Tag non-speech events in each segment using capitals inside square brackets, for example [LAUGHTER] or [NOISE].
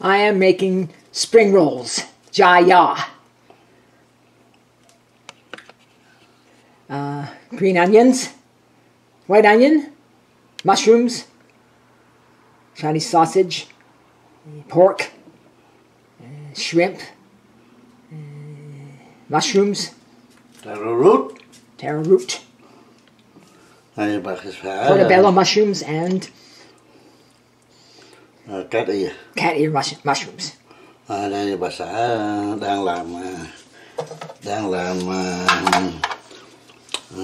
I am making spring rolls. Jaya. Uh, green onions, white onion, mushrooms, Chinese sausage, pork, uh, shrimp, uh, mushrooms, taro root. Taro root, đây bà xã portobello mushrooms, and à, cá đi cat ear mush- mushrooms. à, đây bà xã đang làm à, đang làm à, à,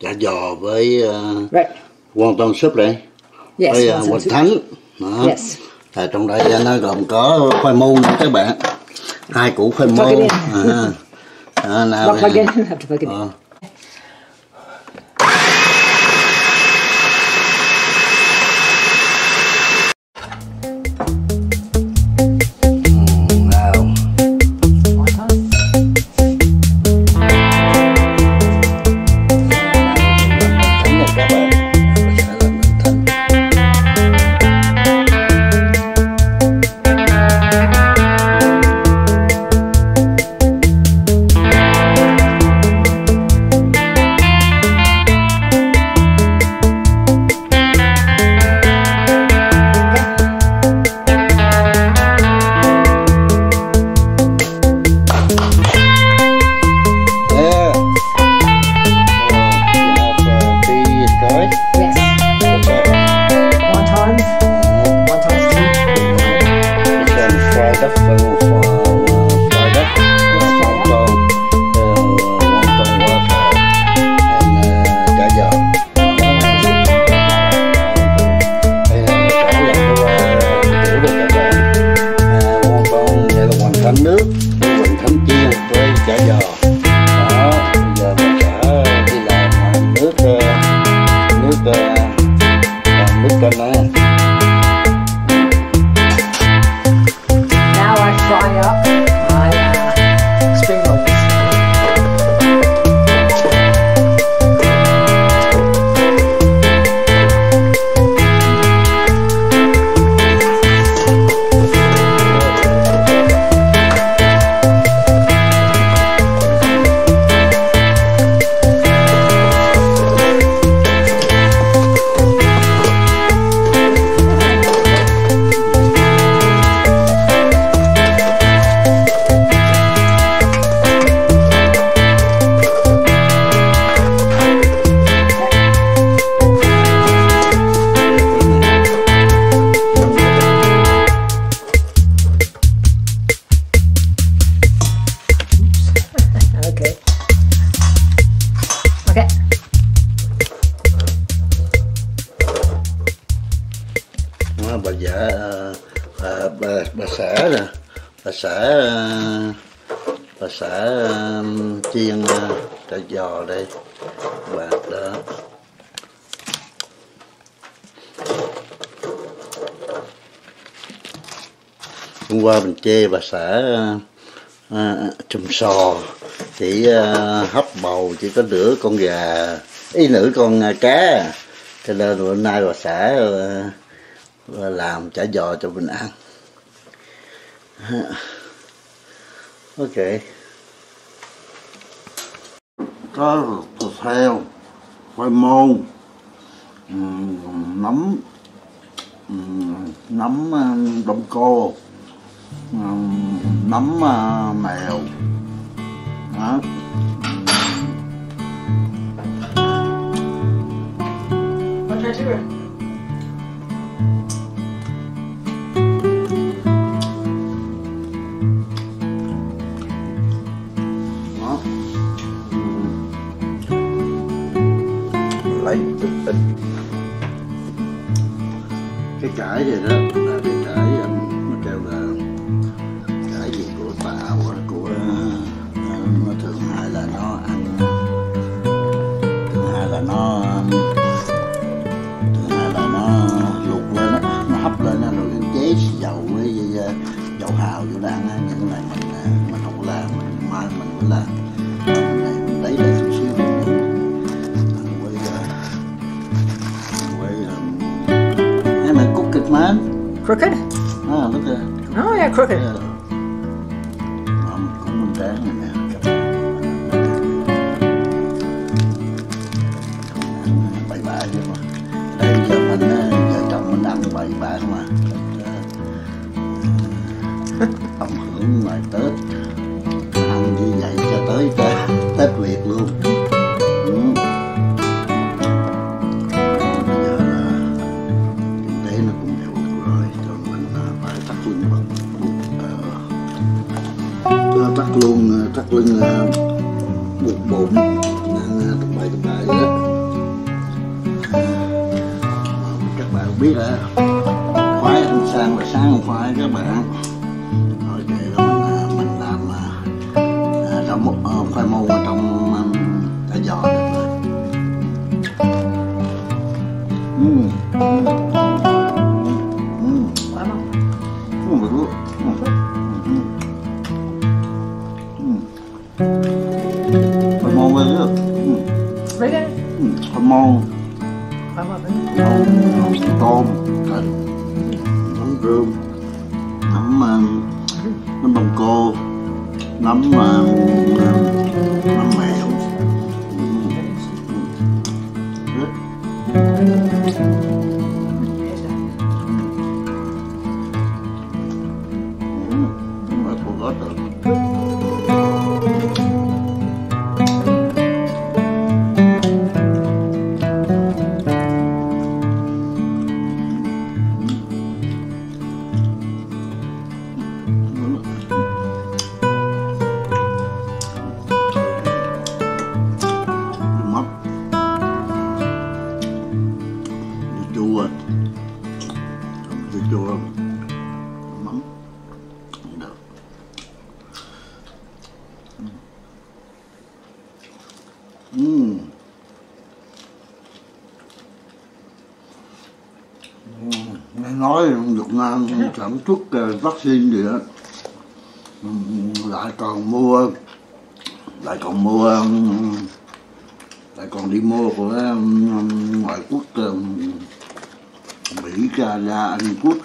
chả giò với à, Right. wonton soup đây Yes. với uh, good. thánh đó. Yes. à, trong đây nó gồm có khoai môn nữa các bạn hai củ khoai môn à, đó, nào plug nè. in. have [LAUGHS] to plug it in. Làm nước Ờ, bà xã ờ, chiên ờ, chả giò đây bạc đó. Hôm qua mình chê bà xã ờ, ờ, chùm sò chỉ à, hấp bầu chỉ có nửa con gà ý nửa con à, cá. Cho nên bữa nay bà xã à, làm chả giò cho mình ăn ok. Có thịt heo, khoai môn nấm nấm à, đông cô nấm à, mèo. Đó. What I do? Lấy chút ít. Cái cải này đó với ờ, với um, em là cook it man Crooked? à look at Oh, yeah, crooked. Yeah. Ờ, cũng mình tráng này nè các bạn trắc luôn trắc lưng buộc bụng. Đang ờ, tập bài tập bài vậy đó. Các bạn biết là khoái ăn sang và sáng ăn khoái các bạn. Rồi vậy là mình ờ, mình làm trong một rau khoai môn ở trong um, giò được rồi ừ. Khoai môn lên. Ừm. Really? Ừm, Khoai môn, môn, tôm, hành, nấm rơm, nấm nấm bông cô, nấm um, nấm mèo. Rất nói Việt Nam sản xuất ờ, vaccine gì đó. Lại còn mua lại còn mua lại còn đi mua của ngoại quốc Mỹ, Canada, Anh Quốc,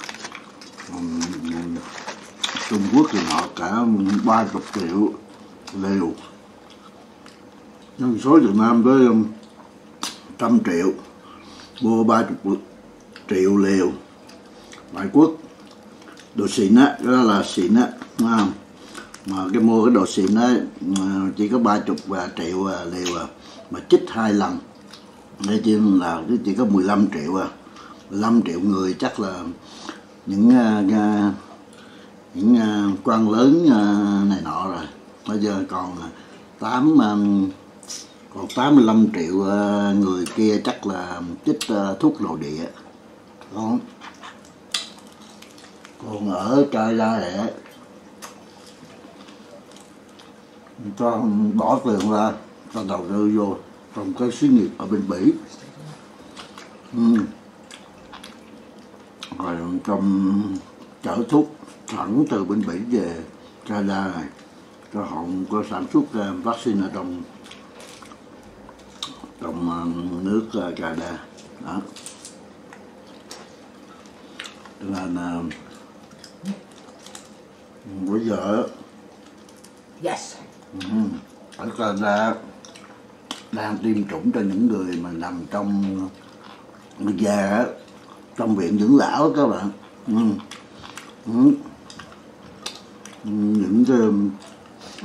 Trung Quốc thì họ cả ba chục triệu liều. Nhưng số Việt Nam tới um, trăm triệu, mua ba chục triệu liều. Ngoại quốc, đồ xịn á, cái đó là xịn á, à, mà cái mua cái đồ xịn á chỉ có ba chục triệu à, liều à mà chích hai lần. Đây chỉ là chỉ có 15 triệu à. 15 triệu người chắc là những uh, những uh, quan lớn uh, này nọ rồi. Bây giờ còn tám um, còn 85 triệu uh, người kia chắc là chích uh, thuốc nội địa còn còn ở trời la lẹ cho bỏ tiền ra, cho đầu tư vô trong cái xí nghiệp ở bên Bỉ. Ừ. rồi trong chở thuốc thẳng từ bên Bỉ về Canada này, cho họ có sản xuất vaccine ở trong trong ờ, nước ờ, Canada. Đó nên uh, bây giờ Yes. Ừ. ở Canada đang tiêm chủng cho những người mà nằm trong người già trong viện dưỡng lão các bạn. Ừ, những cái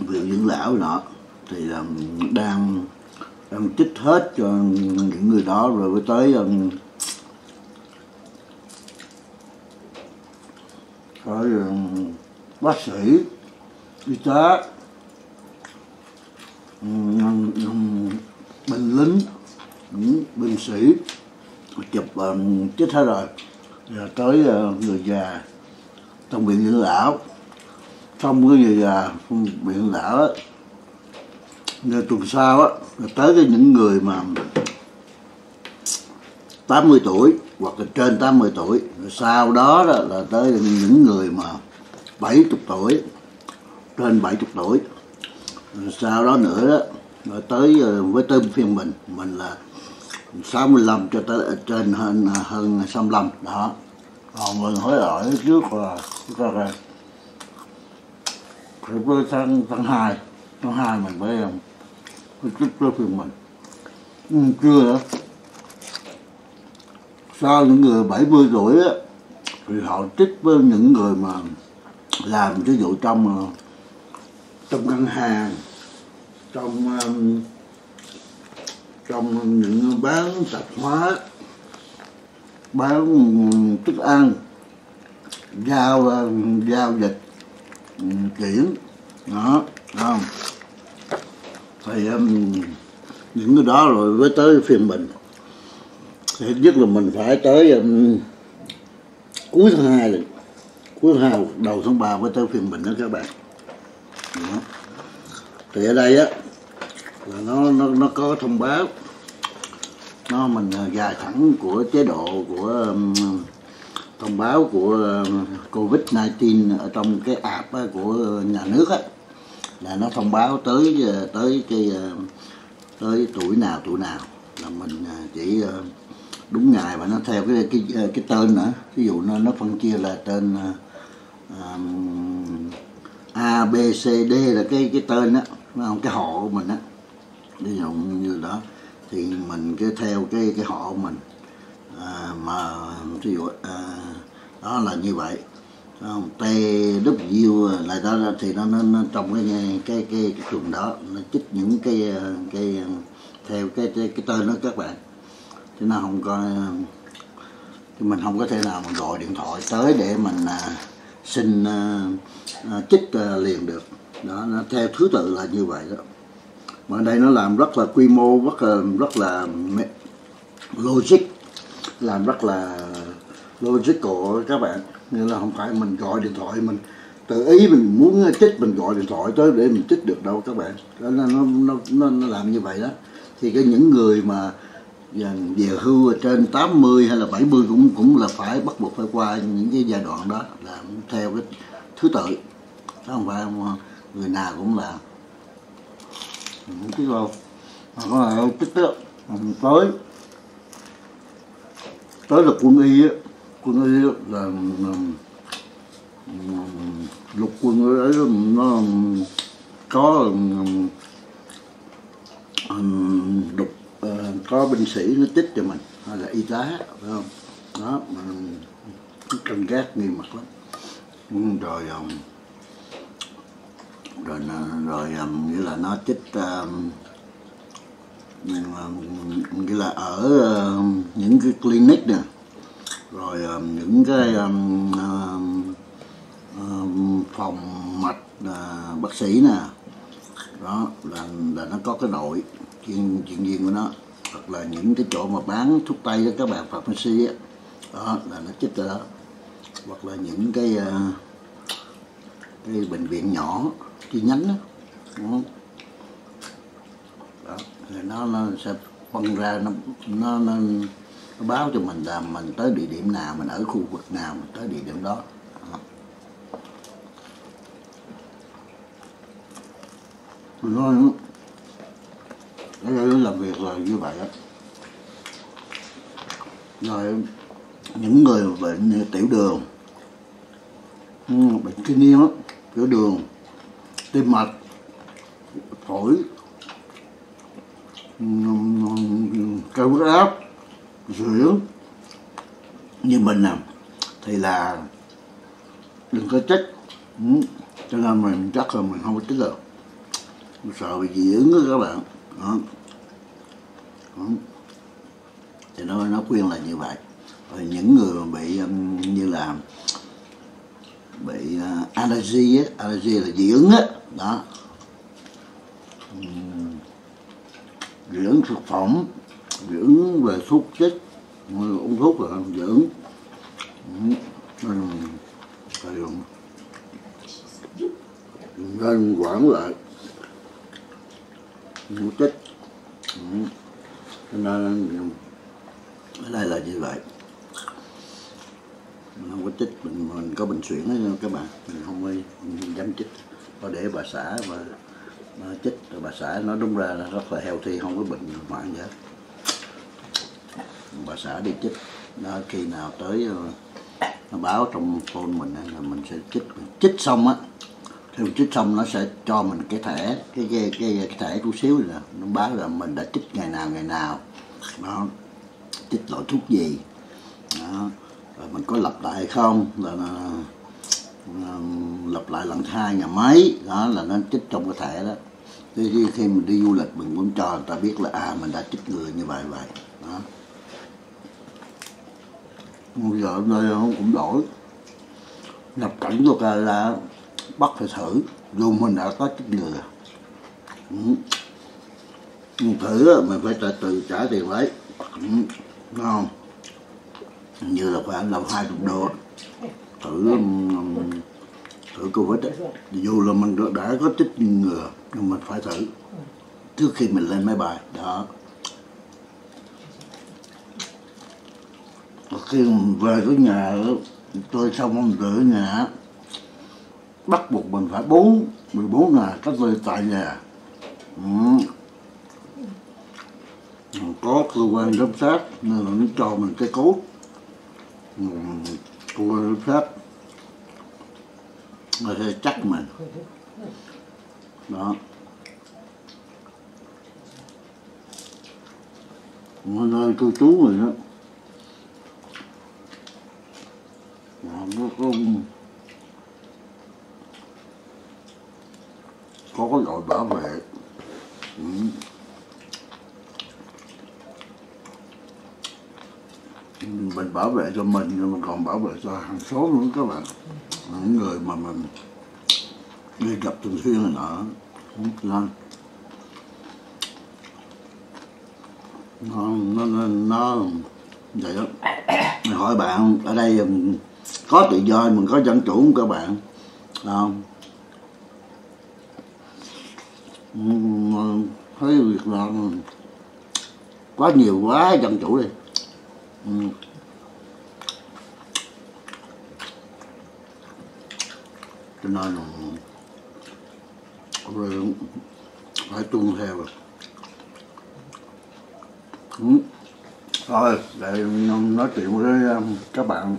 viện dưỡng lão nọ thì là đang đang chích hết cho những người đó rồi mới tới rồi um, ừ, bác sĩ y tá ừm, binh lính những binh sĩ chụp um, hết rồi. Rồi tới uh, người già trong viện dưỡng lão. Xong cái người già viện dưỡng lão á rồi tuần sau á rồi tới cái những người mà 80 tuổi hoặc là trên 80 tuổi. Rồi sau đó, đó là tới những người mà 70 tuổi trên 70 tuổi. Rồi sau đó nữa đó rồi tới ờ, với tới phiên mình mình là 65 cho tới ờ, trên hơn ờ, hơn 65 đó. Còn mình hỏi ở trước là chúng ta là phải bơi sang tháng hai tháng hai mình mới um, tới phiên mình. Ừ, Chưa nữa sau những người 70 tuổi á thì họ trích với những người mà làm ví dụ trong ờ, trong ngân hàng trong trong những bán tạp hóa bán thức ăn giao ờ, giao dịch chuyển đó không thì um, những cái đó rồi mới tới phiên mình nhất là mình phải tới um, cuối tháng hai rồi cuối tháng hai đầu tháng ba mới tới phiên mình đó các bạn. Đó. thì ở đây á là nó nó nó có thông báo. Nó mình à, dài gài thẳng của chế độ của um, thông báo của um, covid 19 ở trong cái app á, của nhà nước á. Là nó thông báo tới à, tới cái à, tới tuổi nào tuổi nào. Là mình chỉ đúng ngày và nó theo cái cái cái tên nữa. Ví dụ nó nó phân chia là tên um, A B C D là cái cái tên đó, không? Cái họ của mình á. Ví dụ như đó. Thì mình cứ theo cái cái họ của mình. À, mà ví dụ à, đó là như vậy. Không? T W lại đó thì nó, nó, nó trong cái cái cái cái cái đó nó chích những cái cái theo cái cái, cái tên đó các bạn chứ nó không có chứ mình không có thể nào mà gọi điện thoại tới để mình à, xin à, à, chích à, liền được. Đó nó theo thứ tự là như vậy đó. Mà ở đây nó làm rất là quy mô rất là rất là logic làm rất là logic của các bạn. Nên là không phải mình gọi điện thoại mình tự ý mình muốn chích mình gọi điện thoại tới để mình chích được đâu các bạn. Đó nó nó, nó, nó làm như vậy đó. Thì cái những người mà dần về hưu trên 80 hay là 70 cũng cũng là phải, bắt buộc phải qua những cái giai đoạn đó là theo cái thứ tự. Đó không phải ờ, người nào cũng là không biết đâu mà có là tích đó. Tới tới là quân y á. Quân y á là lục quân ấy nó có đục lục Ờ, có binh sĩ nó tích cho mình hay là y tá phải không? Đó mình cân gác nghiêm mật lắm. Ừ, rồi um, rồi rồi um, nghĩa là nó chích um, ờ, nghĩa là ở uh, những cái clinic nè rồi um, những cái um, um, phòng mạch uh, bác sĩ nè. Đó là là nó có cái đội chuyện chuyện viên của nó hoặc là những cái chỗ mà bán thuốc tây đó các bạn pharmacy á đó là nó chích ở đó. Hoặc là những cái à, cái bệnh viện nhỏ chi nhánh đó, đó đó thì nó nó sẽ phân ra nó nó nó, nó báo cho mình là mình tới địa điểm nào mình ở khu vực nào mình tới địa điểm đó. Đó. nó nó làm việc là như vậy đó rồi, những người bệnh tiểu đường ừ, bệnh kinh niên tiểu đường, tim mạch, phổi ừ, ừ, cao huyết áp dưỡng như mình nè, thì là đừng có trách ừ. cho nên mình, chắc là mình không có trách được Mình sợ bị dị ứng đó các bạn đó. Thì nó nó khuyên là như vậy. Rồi những người mà bị um, như là bị uh, allergy á allergy là dị ứng á đó. Dị ứng thực phẩm dị ứng về thuốc chích uống thuốc là dị ứng. Rồi nên quản lại. Mua chích cho nên ở đây là như vậy. Mình không có chích mình, mình có bệnh suyễn đấy các bạn. Mình không có mình dám chích. Có để bà xã và nó chích rồi bà xã nói đúng ra là rất là heo thi không có bệnh hoạn gì hết. Bà xã đi chích. Nó khi nào tới ờ, nó báo trong phone mình là mình sẽ chích. Chích xong á thì mình chích xong nó sẽ cho mình cái thẻ cái cái cái, cái thẻ chút xíu là nó báo là mình đã chích ngày nào ngày nào. Nó chích loại thuốc gì. Đó. Rồi mình có lặp lại hay không? Là, là, là lặp lại lần hai ngày mấy? Đó là nó chích trong cái thẻ đó. Khi, khi, khi mình đi du lịch mình muốn cho người ta biết là à mình đã chích người như vậy vậy. Đó. Bây giờ hôm nay cũng đổi. Nhập cảnh vô là bắt phải thử. Dù mình đã có chích ngừa ừ. mình thử mình phải từ từ trả tiền lấy. Ừ. Ngon như là khoảng là hai chục đô thử ừ, thử covid ấy. dù là mình đã, có chích ngừa nhưng mình phải thử. Trước khi mình lên máy bay. Đó. Khi mình về tới nhà tôi xong ông tử nhà bắt buộc mình phải bốn 14 ngày cách ly tại nhà. Ừ. có cơ quan giám sát nên là nó cho mình cái cốt. Ừ. cơ quan giám sát. Nó sẽ chắc mình. Đó. Nơi cư trú rồi đó. Nó có có có cái đội bảo vệ. Ừ. mình bảo vệ cho mình nhưng mà còn bảo vệ cho hàng xóm nữa các bạn. Những người mà mình đi gặp thường xuyên là nọ nên. Nó nó nó, nó vậy đó. Mình hỏi bạn ở đây ừ, có tự do mình có dân chủ không các bạn? Không? Thấy việc là quá nhiều quá dân chủ đi ừ. cho nên là rồi phải tuân theo rồi ừ. thôi để nói chuyện với các bạn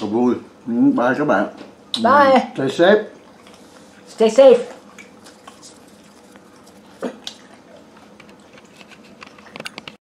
thật vui ừ, bye các bạn Bye. stay safe Stay safe.